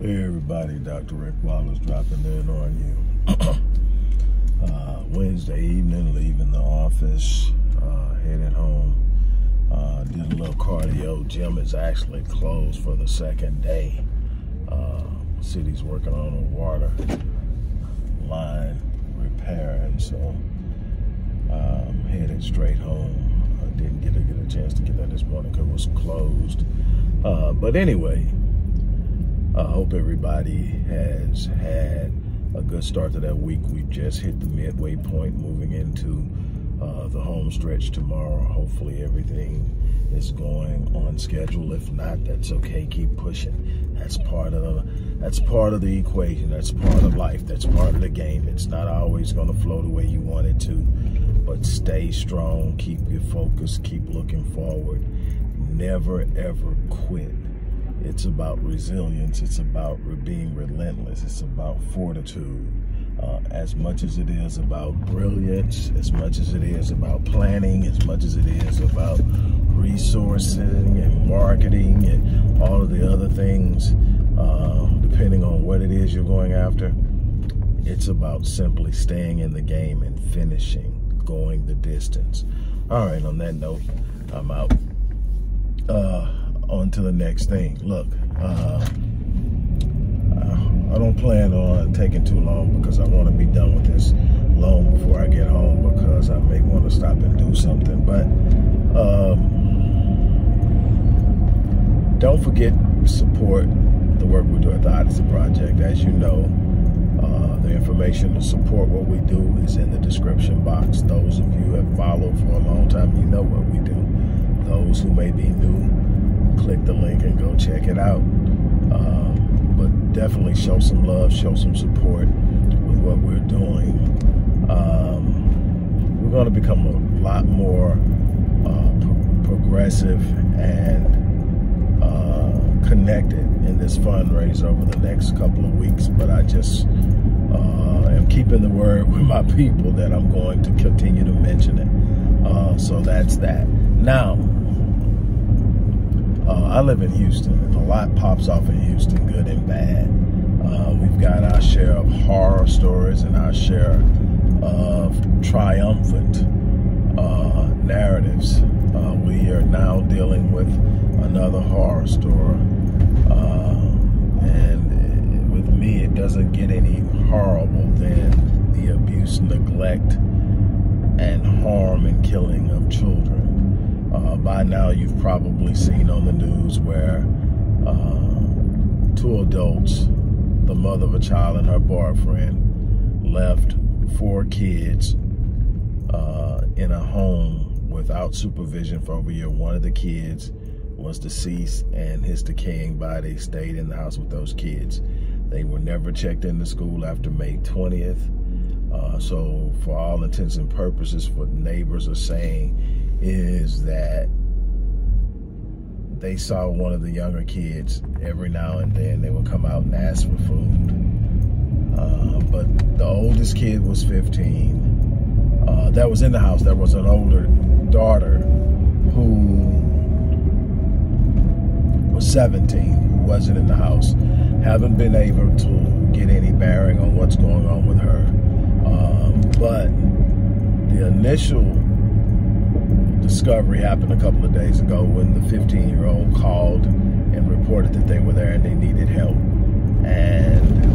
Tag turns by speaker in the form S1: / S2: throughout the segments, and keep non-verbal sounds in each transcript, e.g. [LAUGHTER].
S1: Hey everybody, Dr. Rick Wallace dropping in on you. [CLEARS THROAT] uh, Wednesday evening, leaving the office, uh, headed home. Uh, did a little cardio. Gym is actually closed for the second day. Uh, city's working on a water line repair, and so um, headed straight home. I didn't get to get a chance to get that this morning because it was closed. Uh, but anyway, I hope everybody has had a good start to that week. We've just hit the midway point moving into uh, the home stretch tomorrow. Hopefully everything is going on schedule. If not, that's okay. Keep pushing. That's part of the that's part of the equation. That's part of life. That's part of the game. It's not always going to flow the way you want it to, but stay strong. Keep your focus. Keep looking forward. Never ever quit it's about resilience. It's about being relentless. It's about fortitude. Uh, as much as it is about brilliance, as much as it is about planning, as much as it is about resourcing and marketing and all of the other things, uh, depending on what it is you're going after, it's about simply staying in the game and finishing, going the distance. All right, on that note, I'm out. Uh, on to the next thing. Look, uh, I don't plan on taking too long because I want to be done with this long before I get home because I may want to stop and do something. But um, don't forget support the work we do at the Odyssey Project. As you know, uh, the information to support what we do is in the description box. Those of you who have followed for a long time, you know what we do. Those who may be new, click the link and go check it out. Um, but definitely show some love, show some support with what we're doing. Um, we're going to become a lot more uh, pro progressive and uh, connected in this fundraiser over the next couple of weeks. But I just uh, am keeping the word [LAUGHS] with my people that I'm going to continue to mention it. Uh, so that's that. Now, uh, I live in Houston, a lot pops off in Houston, good and bad. Uh, we've got our share of horror stories and our share of triumphant uh, narratives. Uh, we are now dealing with another horror story. Uh, and with me, it doesn't get any horrible than the abuse, neglect, and harm and killing of children. Uh, by now, you've probably seen on the news where uh, two adults, the mother of a child and her boyfriend, left four kids uh, in a home without supervision for over a year. One of the kids was deceased and his decaying body stayed in the house with those kids. They were never checked into school after May 20th. Uh, so for all intents and purposes, what neighbors are saying is that they saw one of the younger kids every now and then. They would come out and ask for food. Uh, but the oldest kid was 15. Uh, that was in the house. There was an older daughter who was 17, who wasn't in the house. Haven't been able to get any bearing on what's going on with her. Um, but the initial discovery happened a couple of days ago when the 15 year old called and reported that they were there and they needed help. And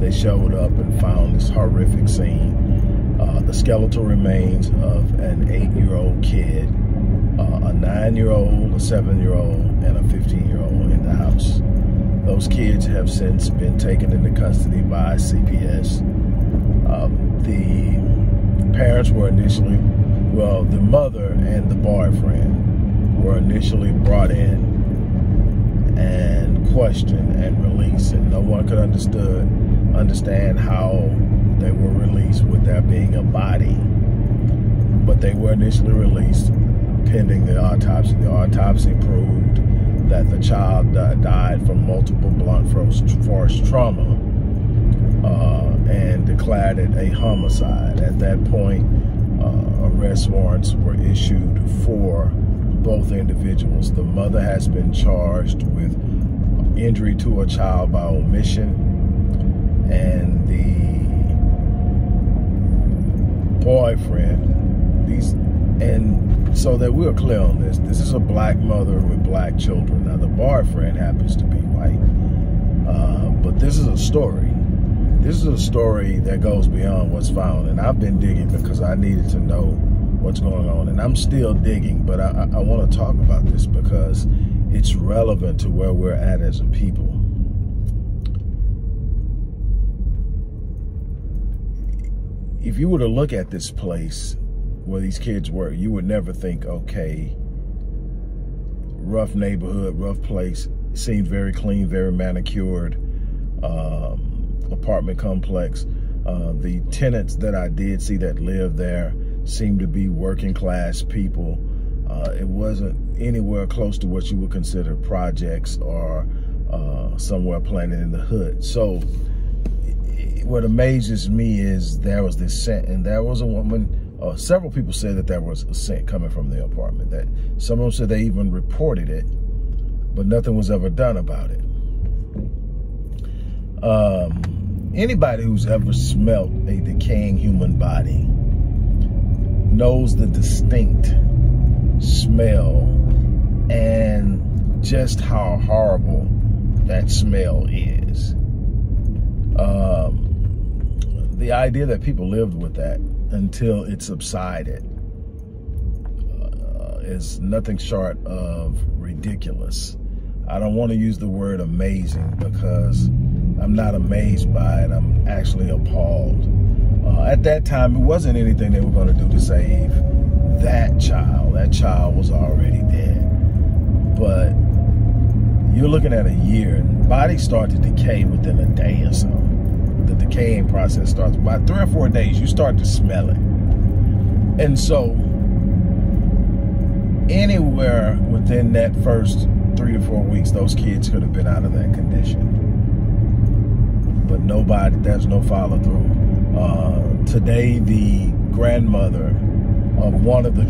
S1: they showed up and found this horrific scene. Uh, the skeletal remains of an eight year old kid, uh, a nine year old, a seven year old, and a 15 year old in the house. Those kids have since been taken into custody by CPS. Um, the parents were initially well, the mother and the boyfriend were initially brought in and questioned and released, and no one could understood understand how they were released with being a body. But they were initially released pending the autopsy. The autopsy proved that the child died from multiple blunt force trauma uh, and declared it a homicide. At that point, uh, arrest warrants were issued for both individuals. The mother has been charged with injury to a child by omission, and the boyfriend, these, and so that we're clear on this, this is a black mother with black children. Now, the boyfriend happens to be white, uh, but this is a story. This is a story that goes beyond what's found, and I've been digging because I needed to know what's going on, and I'm still digging, but I, I, want to talk about this because it's relevant to where we're at as a people. If you were to look at this place where these kids were, you would never think, okay, rough neighborhood, rough place, seems very clean, very manicured um, apartment complex. Uh, the tenants that I did see that lived there seemed to be working class people. Uh, it wasn't anywhere close to what you would consider projects or uh, somewhere planted in the hood. So what amazes me is there was this scent and there was a woman, uh, several people said that there was a scent coming from the apartment. That Some of them said they even reported it, but nothing was ever done about it. Um, anybody who's ever smelt a decaying human body knows the distinct smell and just how horrible that smell is. Um, the idea that people lived with that until it subsided uh, is nothing short of ridiculous. I don't want to use the word amazing because I'm not amazed by it. I'm actually appalled. Uh, at that time, it wasn't anything they were going to do to save that child. That child was already dead. But you're looking at a year, and bodies start to decay within a day or so. The decaying process starts. By three or four days, you start to smell it. And so, anywhere within that first three to four weeks, those kids could have been out of that condition. But nobody, there's no follow through. Uh, today, the grandmother of one of the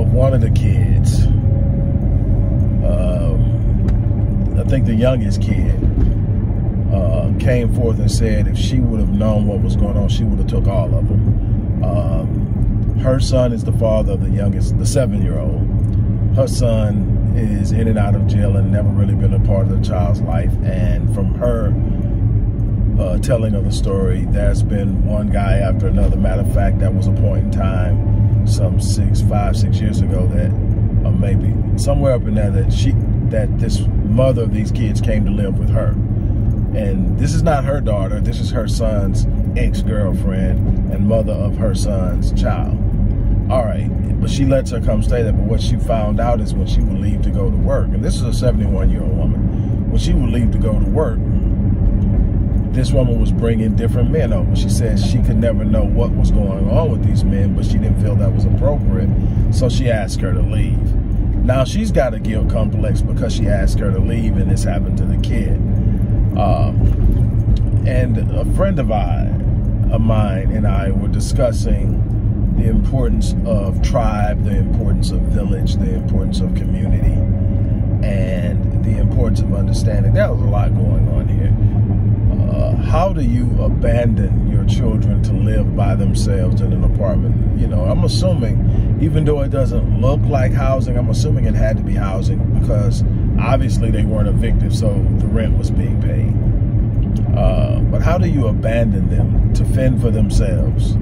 S1: of one of the kids. Um, I think the youngest kid uh, came forth and said if she would have known what was going on, she would have took all of them. Um, her son is the father of the youngest, the seven-year-old. Her son is in and out of jail and never really been a part of the child's life. And from her uh, telling of the story, there's been one guy after another. Matter of fact, that was a point in time, some six, five, six years ago, that uh, maybe somewhere up in there that she, that this mother of these kids came to live with her. And this is not her daughter. This is her son's ex-girlfriend and mother of her son's child. All right, but she lets her come stay there. But what she found out is when she would leave to go to work, and this is a 71-year-old woman, when she would leave to go to work, this woman was bringing different men over. She said she could never know what was going on with these men, but she didn't feel that was appropriate. So she asked her to leave. Now she's got a guilt complex because she asked her to leave and this happened to the kid. Um, and a friend of I, of mine and I were discussing the importance of tribe, the importance of village, the importance of community, and the importance of understanding. There was a lot going on here uh, how do you abandon your children to live by themselves in an apartment? You know, I'm assuming, even though it doesn't look like housing, I'm assuming it had to be housing because obviously they weren't evicted, so the rent was being paid. Uh, but how do you abandon them to fend for themselves?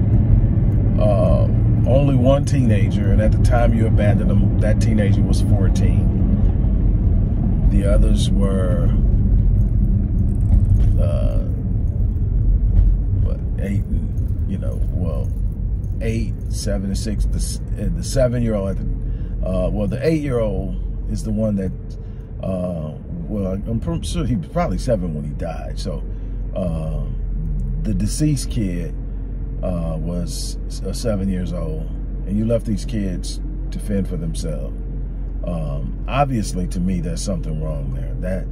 S1: Uh, only one teenager, and at the time you abandoned them, that teenager was 14. The others were uh, what, eight, you know, well, eight, seven, and six. The, the seven-year-old, uh, well, the eight-year-old is the one that, uh, well, I'm sure he was probably seven when he died. So, uh, the deceased kid uh, was uh, seven years old, and you left these kids to fend for themselves. Um, obviously, to me, there's something wrong there. That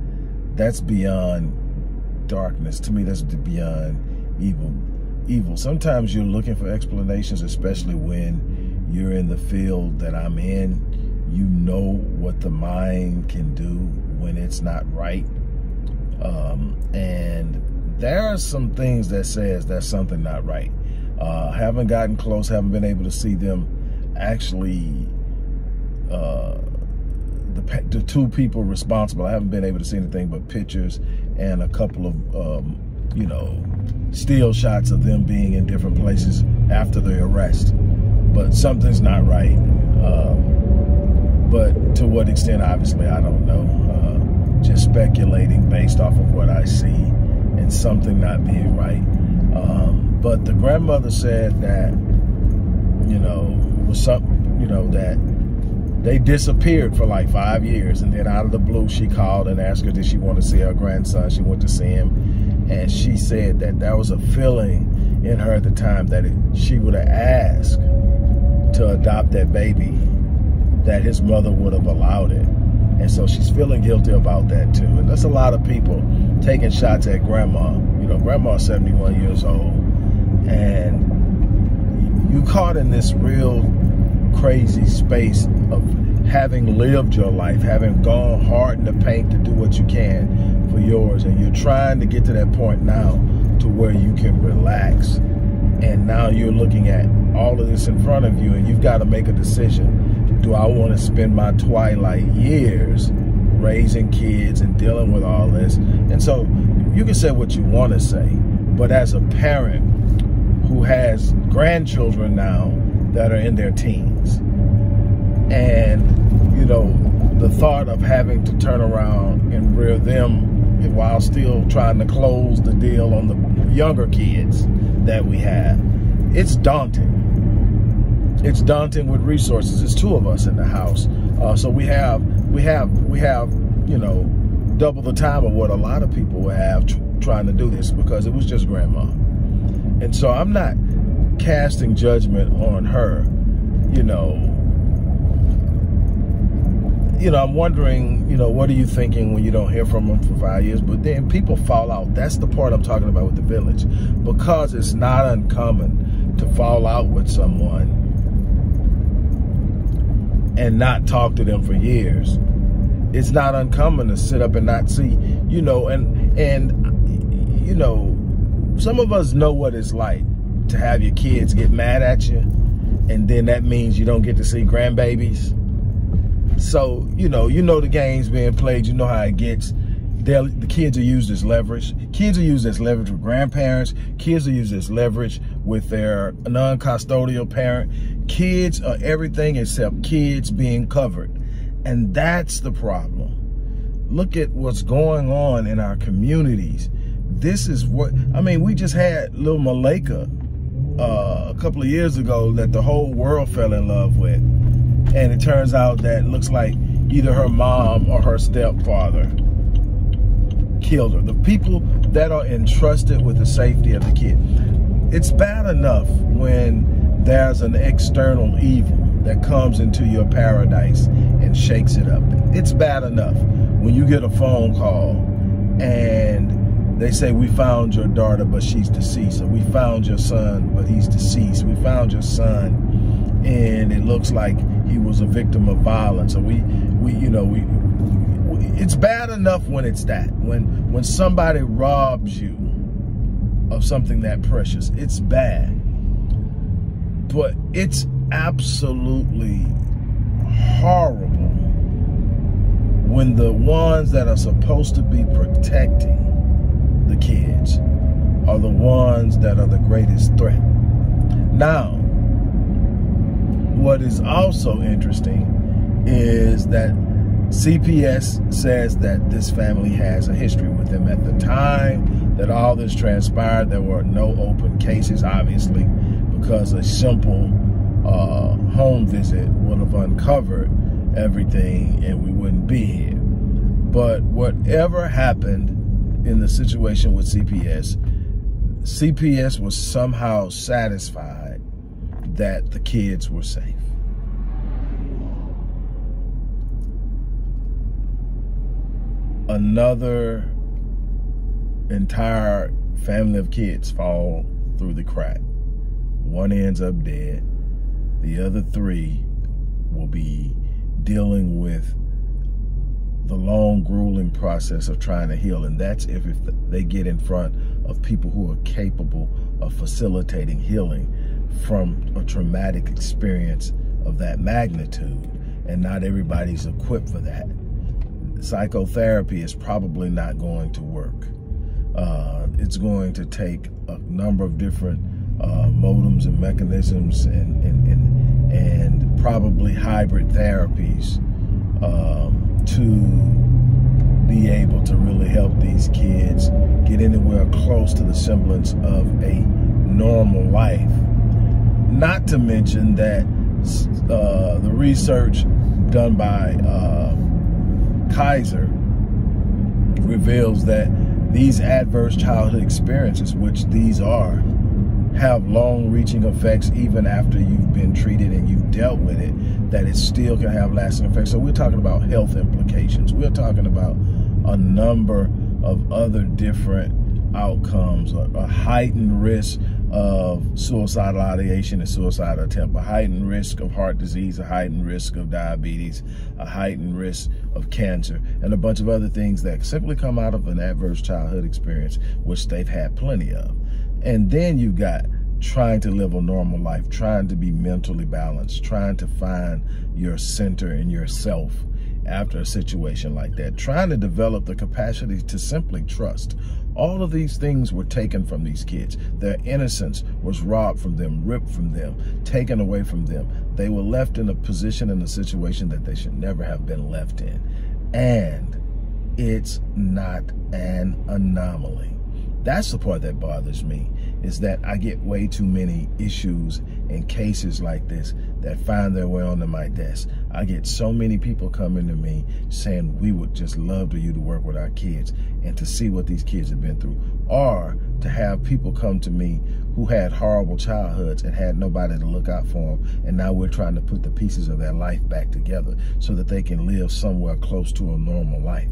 S1: that's beyond darkness. To me, that's beyond evil. Evil. Sometimes you're looking for explanations, especially when you're in the field that I'm in. You know what the mind can do when it's not right. Um, and there are some things that says there's something not right. Uh, haven't gotten close, haven't been able to see them actually, uh, the, the two people responsible. I haven't been able to see anything but pictures and a couple of, um, you know, still shots of them being in different places after the arrest. But something's not right. Um, but to what extent, obviously, I don't know. Uh, just speculating based off of what I see and something not being right. Um, but the grandmother said that, you know, was something, you know, that they disappeared for like five years. And then out of the blue, she called and asked her, did she want to see her grandson? She went to see him. And she said that there was a feeling in her at the time that she would have asked to adopt that baby, that his mother would have allowed it. And so she's feeling guilty about that too. And that's a lot of people taking shots at grandma. You know, grandma's 71 years old. And you caught in this real crazy space of having lived your life, having gone hard in the paint to do what you can for yours. And you're trying to get to that point now to where you can relax. And now you're looking at all of this in front of you and you've got to make a decision. Do I want to spend my twilight years raising kids and dealing with all this? And so you can say what you want to say, but as a parent who has grandchildren now that are in their teens, and you know, the thought of having to turn around and rear them while still trying to close the deal on the younger kids that we have, it's daunting. It's daunting with resources. It's two of us in the house, uh, so we have we have we have you know double the time of what a lot of people have tr trying to do this because it was just grandma, and so I'm not casting judgment on her. You know, you know, I'm wondering, you know, what are you thinking when you don't hear from them for five years? But then people fall out. That's the part I'm talking about with the village. Because it's not uncommon to fall out with someone and not talk to them for years. It's not uncommon to sit up and not see, you know, and, and, you know, some of us know what it's like to have your kids get mad at you. And then that means you don't get to see grandbabies. So, you know, you know the game's being played. You know how it gets. They're, the kids are used as leverage. Kids are used as leverage with grandparents. Kids are used as leverage with their non-custodial parent. Kids are everything except kids being covered. And that's the problem. Look at what's going on in our communities. This is what, I mean, we just had little Malika uh, a couple of years ago that the whole world fell in love with. And it turns out that looks like either her mom or her stepfather killed her. The people that are entrusted with the safety of the kid. It's bad enough when there's an external evil that comes into your paradise and shakes it up. It's bad enough when you get a phone call and they say, we found your daughter, but she's deceased. Or we found your son, but he's deceased. We found your son and it looks like he was a victim of violence. Or we, we you know, we, it's bad enough when it's that. When, when somebody robs you of something that precious, it's bad but it's absolutely horrible when the ones that are supposed to be protecting the kids are the ones that are the greatest threat. Now, what is also interesting is that CPS says that this family has a history with them. At the time that all this transpired, there were no open cases, obviously because a simple uh, home visit would have uncovered everything and we wouldn't be here. But whatever happened in the situation with CPS, CPS was somehow satisfied that the kids were safe. Another entire family of kids fall through the crack. One ends up dead. The other three will be dealing with the long, grueling process of trying to heal. And that's if, if they get in front of people who are capable of facilitating healing from a traumatic experience of that magnitude. And not everybody's equipped for that. Psychotherapy is probably not going to work. Uh, it's going to take a number of different uh, modems and mechanisms and, and, and, and probably hybrid therapies um, to be able to really help these kids get anywhere close to the semblance of a normal life. Not to mention that uh, the research done by uh, Kaiser reveals that these adverse childhood experiences, which these are, have long-reaching effects even after you've been treated and you've dealt with it, that it still can have lasting effects. So we're talking about health implications. We're talking about a number of other different outcomes, a, a heightened risk of suicidal ideation and suicidal attempt, a heightened risk of heart disease, a heightened risk of diabetes, a heightened risk of cancer, and a bunch of other things that simply come out of an adverse childhood experience, which they've had plenty of. And then you got trying to live a normal life, trying to be mentally balanced, trying to find your center in yourself after a situation like that, trying to develop the capacity to simply trust. All of these things were taken from these kids. Their innocence was robbed from them, ripped from them, taken away from them. They were left in a position in a situation that they should never have been left in. And it's not an anomaly. That's the part that bothers me is that I get way too many issues and cases like this that find their way onto my desk. I get so many people coming to me saying we would just love for you to work with our kids and to see what these kids have been through. Or to have people come to me who had horrible childhoods and had nobody to look out for them. And now we're trying to put the pieces of their life back together so that they can live somewhere close to a normal life.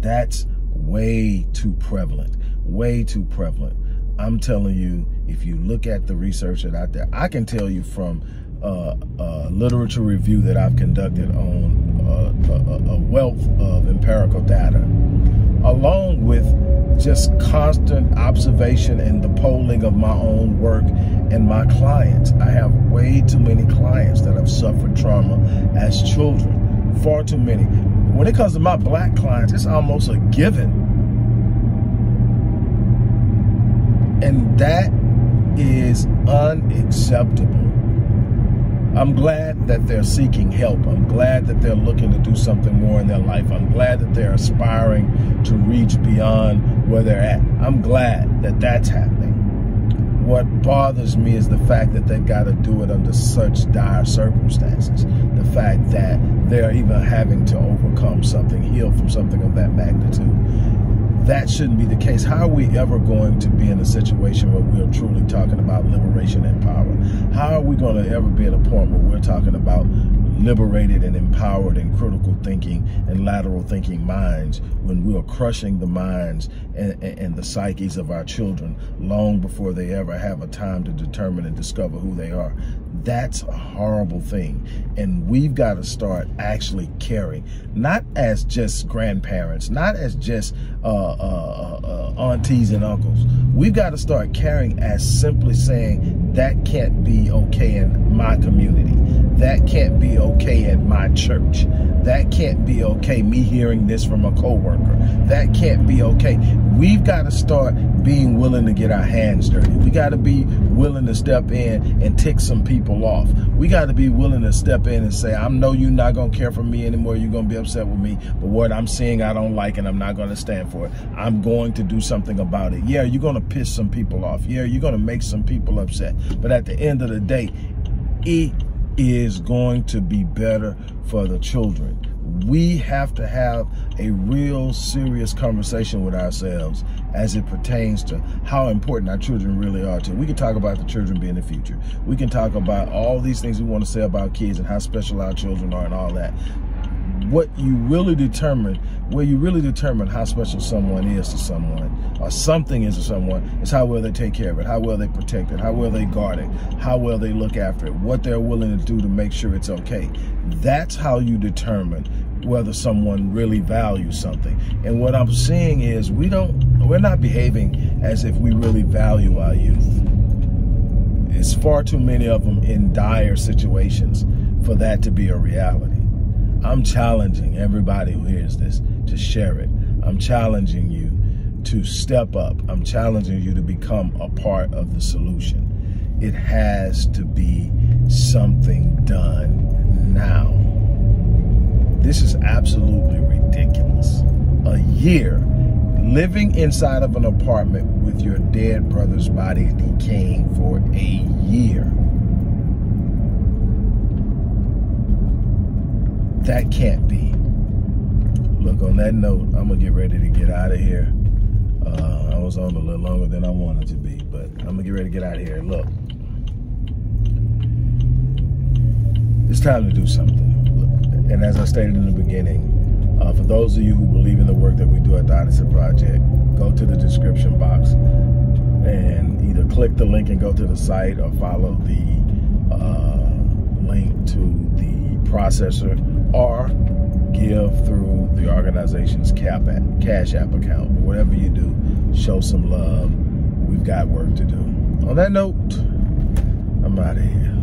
S1: That's way too prevalent, way too prevalent. I'm telling you, if you look at the research that out there, I can tell you from uh, literature review that I've conducted on uh, a, a wealth of empirical data, along with just constant observation and the polling of my own work and my clients. I have way too many clients that have suffered trauma as children, far too many. When it comes to my black clients, it's almost a given. And that is unacceptable. I'm glad that they're seeking help. I'm glad that they're looking to do something more in their life. I'm glad that they're aspiring to reach beyond where they're at. I'm glad that that's happening. What bothers me is the fact that they've got to do it under such dire circumstances. The fact that they're even having to overcome something, heal from something of that magnitude that shouldn't be the case. How are we ever going to be in a situation where we're truly talking about liberation and power? How are we going to ever be at a point where we're talking about liberated and empowered and critical thinking and lateral thinking minds when we are crushing the minds and, and, the psyches of our children long before they ever have a time to determine and discover who they are. That's a horrible thing. And we've got to start actually caring, not as just grandparents, not as just uh, uh, uh aunties and uncles. We've got to start caring as simply saying that can't be okay in my community that can't be okay at my church. That can't be okay, me hearing this from a coworker. That can't be okay. We've got to start being willing to get our hands dirty. We got to be willing to step in and tick some people off. We got to be willing to step in and say, I know you're not going to care for me anymore. You're going to be upset with me. But what I'm seeing, I don't like, and I'm not going to stand for it. I'm going to do something about it. Yeah, you're going to piss some people off. Yeah, you're going to make some people upset. But at the end of the day, is going to be better for the children. We have to have a real serious conversation with ourselves as it pertains to how important our children really are to. We can talk about the children being the future. We can talk about all these things we want to say about kids and how special our children are and all that what you really determine, where you really determine how special someone is to someone, or something is to someone, is how well they take care of it, how well they protect it, how well they guard it, how well they look after it, what they're willing to do to make sure it's okay. That's how you determine whether someone really values something. And what I'm seeing is we don't, we're not behaving as if we really value our youth. It's far too many of them in dire situations for that to be a reality. I'm challenging everybody who hears this to share it. I'm challenging you to step up. I'm challenging you to become a part of the solution. It has to be something done now. This is absolutely ridiculous. A year living inside of an apartment with your dead brother's body decaying for a year. That can't be. Look, on that note, I'm going to get ready to get out of here. Uh, I was on a little longer than I wanted to be, but I'm going to get ready to get out of here. Look, it's time to do something. And as I stated in the beginning, uh, for those of you who believe in the work that we do at the Odyssey Project, go to the description box and either click the link and go to the site or follow the uh, link to the processor or give through the organization's app, Cash App account. Whatever you do, show some love. We've got work to do. On that note, I'm out of here.